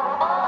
Oh.